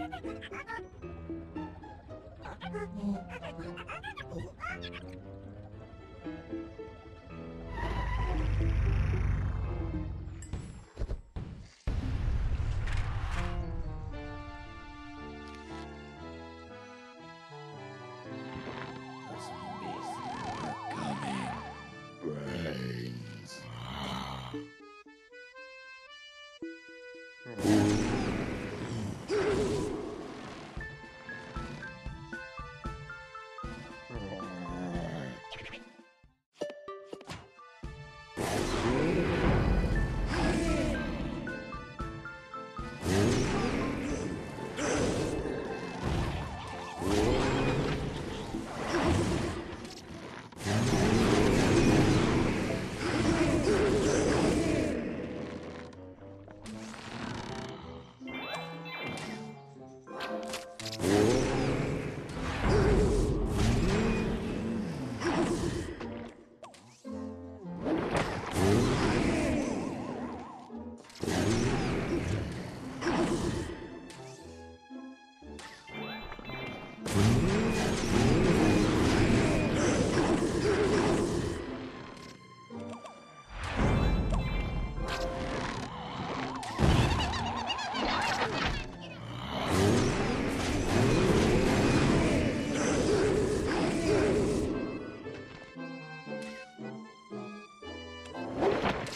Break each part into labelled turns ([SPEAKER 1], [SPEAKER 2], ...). [SPEAKER 1] Oh.
[SPEAKER 2] Yeah.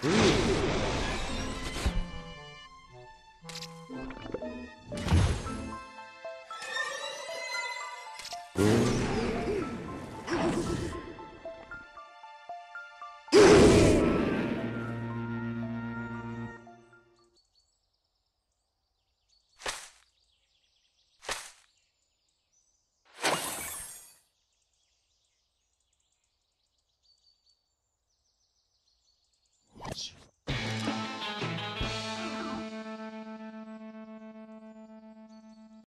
[SPEAKER 3] Mm.